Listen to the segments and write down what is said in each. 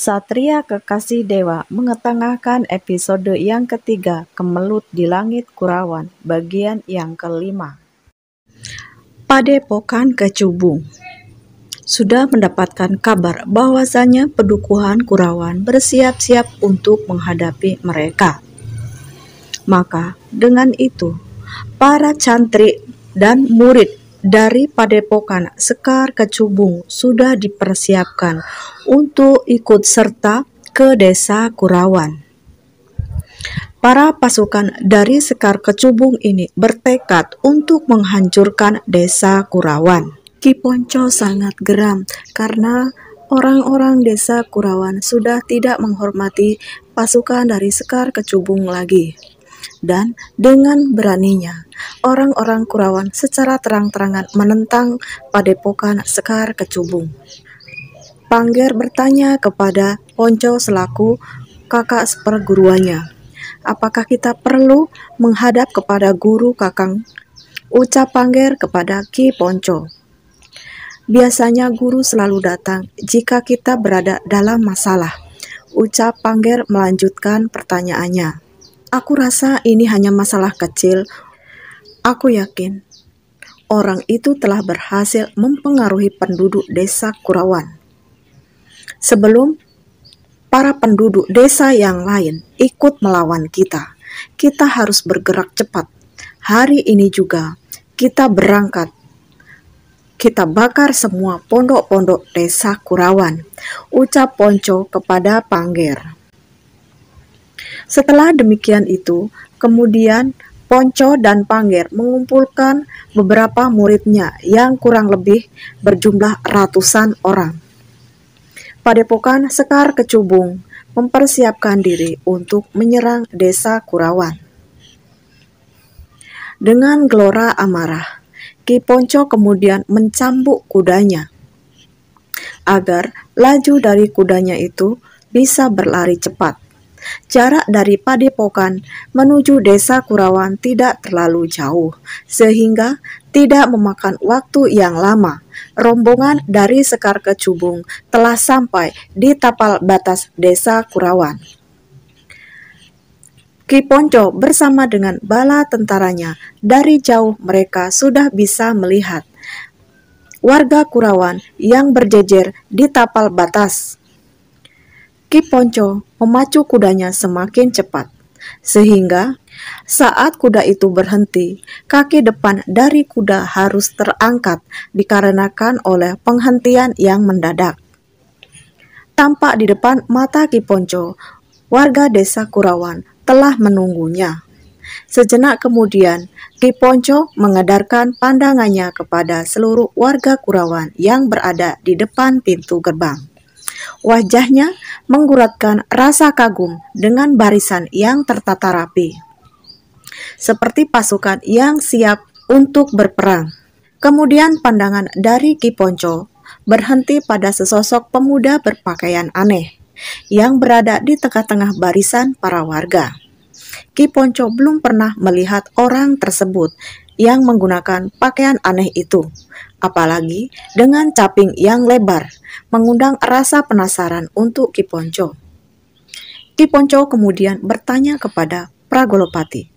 Satria Kekasih Dewa mengetengahkan episode yang ketiga Kemelut di Langit Kurawan bagian yang kelima. Padepokan Kecubung sudah mendapatkan kabar bahwasanya pedukuhan Kurawan bersiap-siap untuk menghadapi mereka. Maka dengan itu, para cantrik dan murid dari Padepokan Sekar Kecubung sudah dipersiapkan untuk ikut serta ke desa Kurawan. Para pasukan dari Sekar Kecubung ini bertekad untuk menghancurkan desa Kurawan. Ki Ponco sangat geram karena orang-orang desa Kurawan sudah tidak menghormati pasukan dari Sekar Kecubung lagi. Dan dengan beraninya, orang-orang Kurawan secara terang-terangan menentang Padepokan Sekar Kecubung. Pangger bertanya kepada Ponco selaku kakak seperguruannya, apakah kita perlu menghadap kepada guru kakang? Ucap Pangger kepada Ki Ponco. Biasanya guru selalu datang jika kita berada dalam masalah. Ucap Pangger melanjutkan pertanyaannya. Aku rasa ini hanya masalah kecil. Aku yakin orang itu telah berhasil mempengaruhi penduduk desa Kurawan. Sebelum para penduduk desa yang lain ikut melawan kita, kita harus bergerak cepat. Hari ini juga kita berangkat kita bakar semua pondok-pondok desa Kurawan, ucap Ponco kepada Pangger. Setelah demikian itu, kemudian Ponco dan Pangger mengumpulkan beberapa muridnya yang kurang lebih berjumlah ratusan orang. Padepokan Sekar Kecubung mempersiapkan diri untuk menyerang desa Kurawan. Dengan gelora amarah, Ki Ponco kemudian mencambuk kudanya agar laju dari kudanya itu bisa berlari cepat. Jarak dari Padepokan menuju desa Kurawan tidak terlalu jauh, sehingga tidak memakan waktu yang lama. Rombongan dari Sekar Kecubung telah sampai di tapal batas desa Kurawan. Ki Ponco bersama dengan bala tentaranya dari jauh mereka sudah bisa melihat warga Kurawan yang berjejer di tapal batas Ki Ponco memacu kudanya semakin cepat, sehingga saat kuda itu berhenti, kaki depan dari kuda harus terangkat dikarenakan oleh penghentian yang mendadak. Tampak di depan mata Ki Ponco, warga desa Kurawan telah menunggunya. Sejenak kemudian, Ki Ponco mengedarkan pandangannya kepada seluruh warga Kurawan yang berada di depan pintu gerbang. Wajahnya mengguratkan rasa kagum dengan barisan yang tertata rapi, seperti pasukan yang siap untuk berperang. Kemudian pandangan dari Ki Ponco berhenti pada sesosok pemuda berpakaian aneh yang berada di tengah-tengah barisan para warga. Ki Ponco belum pernah melihat orang tersebut yang menggunakan pakaian aneh itu, apalagi dengan caping yang lebar, mengundang rasa penasaran untuk Ki Ponco. Ki Ponco kemudian bertanya kepada Pragolopati,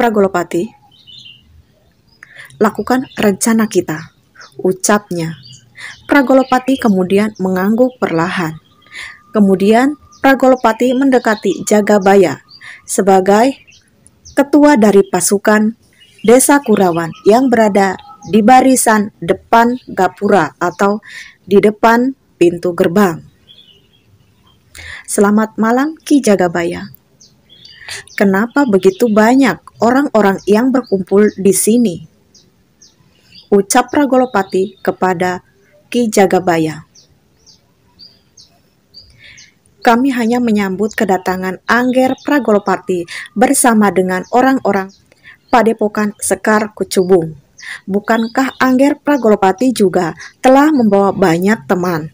Pragolopati, lakukan rencana kita, ucapnya. Pragolopati kemudian mengangguk perlahan. Kemudian Pragolopati mendekati Jagabaya sebagai ketua dari pasukan Desa Kurawan yang berada di barisan depan gapura atau di depan pintu gerbang. Selamat malam Ki Jagabaya. Kenapa begitu banyak orang-orang yang berkumpul di sini? Ucap Pragolopati kepada Ki Jagabaya. Kami hanya menyambut kedatangan Angger Pragolopati bersama dengan orang-orang Padepokan Sekar Kucubung. Bukankah Angger Pragolopati juga telah membawa banyak teman?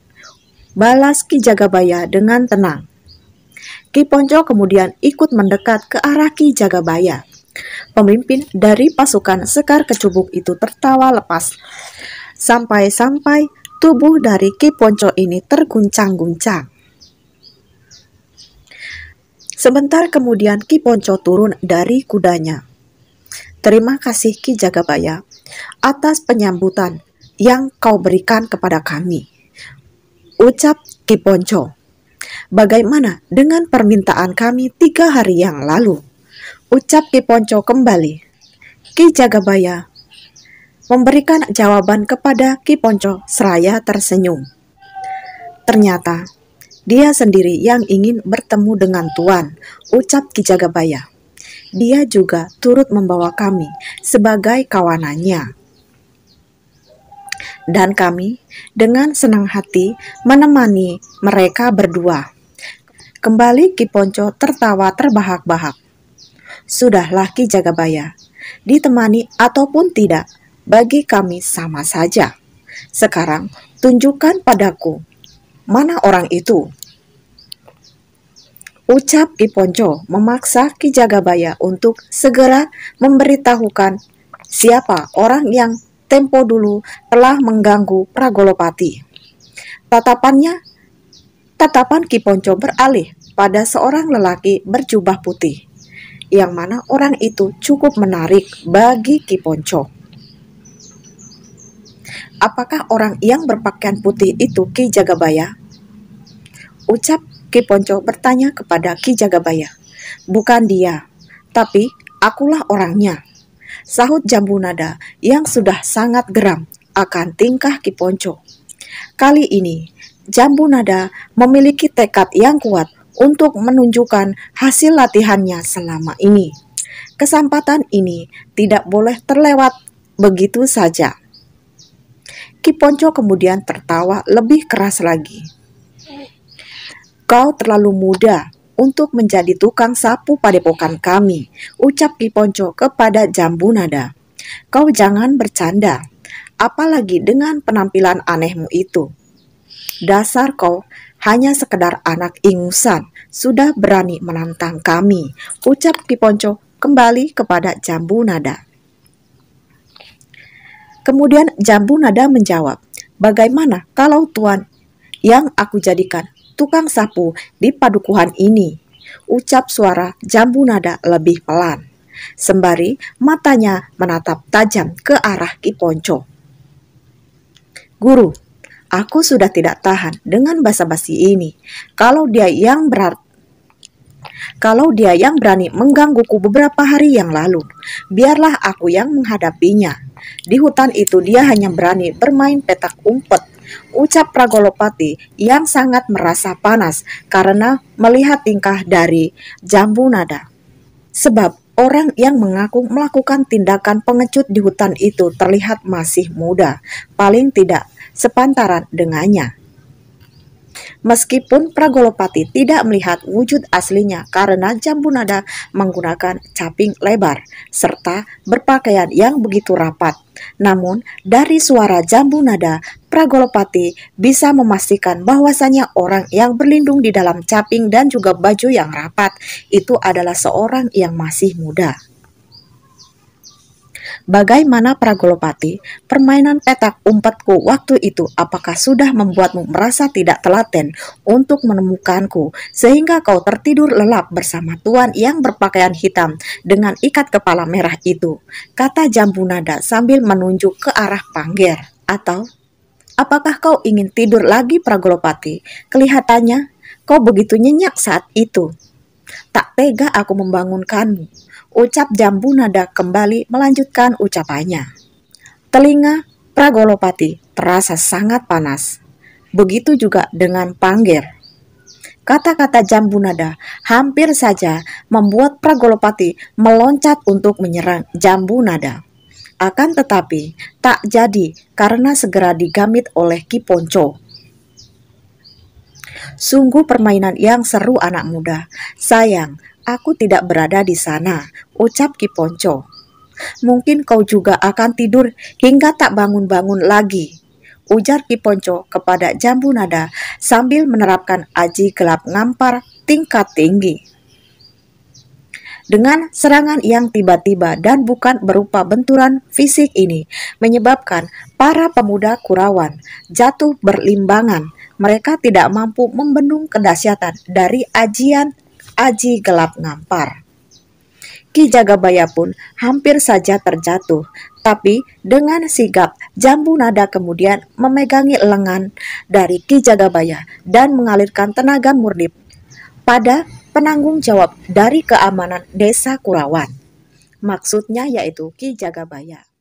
Balas Ki Jagabaya dengan tenang. Ki Ponco kemudian ikut mendekat ke arah Ki Jagabaya. Pemimpin dari pasukan Sekar Kecubung itu tertawa lepas. Sampai-sampai tubuh dari Ki Ponco ini terguncang-guncang. Sebentar kemudian Ki Ponco turun dari kudanya. Terima kasih Ki Jagabaya atas penyambutan yang kau berikan kepada kami. Ucap Ki Ponco. Bagaimana dengan permintaan kami tiga hari yang lalu? Ucap Ki Ponco kembali. Ki Jagabaya memberikan jawaban kepada Ki Ponco seraya tersenyum. Ternyata dia sendiri yang ingin bertemu dengan Tuan, ucap Ki Jagabaya. Dia juga turut membawa kami sebagai kawanannya. Dan kami dengan senang hati menemani mereka berdua. Kembali Ki Ponco tertawa terbahak-bahak. Sudahlah Ki Jagabaya, ditemani ataupun tidak, bagi kami sama saja. Sekarang tunjukkan padaku Mana orang itu? Ucap Ki Ponco memaksa Ki Jagabaya untuk segera memberitahukan siapa orang yang tempo dulu telah mengganggu Pragolopati. Tatapannya, tatapan Ki Ponco beralih pada seorang lelaki berjubah putih, yang mana orang itu cukup menarik bagi Ki Ponco. Apakah orang yang berpakaian putih itu Ki Jagabaya? Ucap Ki Ponco bertanya kepada Ki Jagabaya. Bukan dia, tapi akulah orangnya. Sahut Jambu Nada yang sudah sangat geram akan tingkah Ki Ponco. Kali ini, Jambu Nada memiliki tekad yang kuat untuk menunjukkan hasil latihannya selama ini. Kesempatan ini tidak boleh terlewat begitu saja. Ki Ponco kemudian tertawa lebih keras lagi. Kau terlalu muda untuk menjadi tukang sapu padepokan kami, ucap Ki Ponco kepada Jambu Nada. Kau jangan bercanda, apalagi dengan penampilan anehmu itu. Dasar kau hanya sekedar anak ingusan, sudah berani menantang kami, ucap Ki Ponco kembali kepada Jambu Nada. Kemudian Jambu Nada menjawab, Bagaimana kalau Tuan yang aku jadikan tukang sapu di padukuhan ini? Ucap suara Jambu Nada lebih pelan. Sembari matanya menatap tajam ke arah Ki Ponco. Guru, aku sudah tidak tahan dengan basa-basi ini. Kalau dia yang berat kalau dia yang berani menggangguku beberapa hari yang lalu, biarlah aku yang menghadapinya. Di hutan itu dia hanya berani bermain petak umpet. Ucap Pragolopati yang sangat merasa panas karena melihat tingkah dari Jambu Nada. Sebab orang yang mengaku melakukan tindakan pengecut di hutan itu terlihat masih muda, paling tidak sepantaran dengannya. Meskipun Pragolopati tidak melihat wujud aslinya karena jambu nada menggunakan caping lebar serta berpakaian yang begitu rapat. Namun, dari suara jambu nada, Pragolopati bisa memastikan bahwasanya orang yang berlindung di dalam caping dan juga baju yang rapat itu adalah seorang yang masih muda. Bagaimana Pragolopati? Permainan petak umpetku waktu itu apakah sudah membuatmu merasa tidak telaten untuk menemukanku sehingga kau tertidur lelap bersama tuan yang berpakaian hitam dengan ikat kepala merah itu? Kata Jambu Nada sambil menunjuk ke arah Pangger. Atau apakah kau ingin tidur lagi Pragolopati? Kelihatannya kau begitu nyenyak saat itu. Tak tega aku membangunkanmu Ucap jambu nada kembali melanjutkan ucapannya. Telinga Pragolopati terasa sangat panas. Begitu juga dengan Pangger. Kata-kata jambu nada hampir saja membuat Pragolopati meloncat untuk menyerang jambu nada. Akan tetapi tak jadi karena segera digamit oleh Ki Ponco. Sungguh permainan yang seru anak muda. Sayang, Aku tidak berada di sana, ucap Ki Ponco. Mungkin kau juga akan tidur hingga tak bangun-bangun lagi, ujar Ki Ponco kepada Jambu Nada sambil menerapkan aji gelap ngampar tingkat tinggi. Dengan serangan yang tiba-tiba dan bukan berupa benturan fisik ini menyebabkan para pemuda Kurawan jatuh berlimbangan. Mereka tidak mampu membendung kedahsyatan dari ajian Aji gelap ngampar. Ki Jagabaya pun hampir saja terjatuh, tapi dengan sigap Jambu Nada kemudian memegangi lengan dari Ki Jagabaya dan mengalirkan tenaga murni pada penanggung jawab dari keamanan desa Kurawan. Maksudnya yaitu Ki Jagabaya.